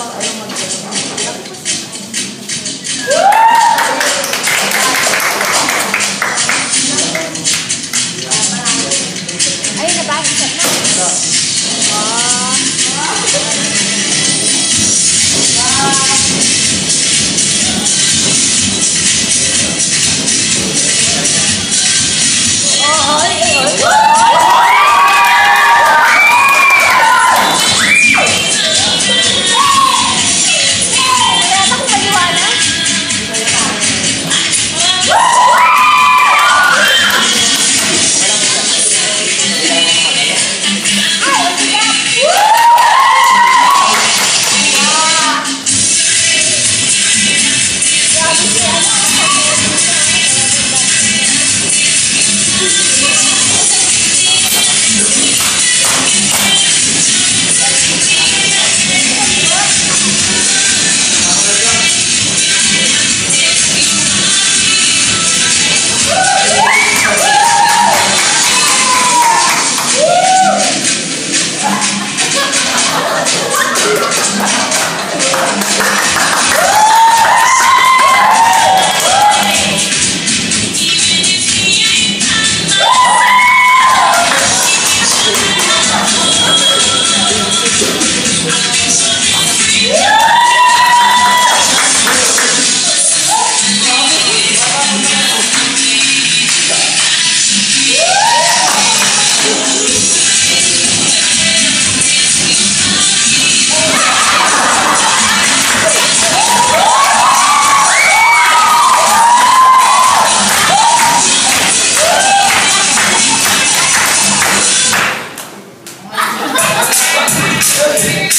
mag, ano, Para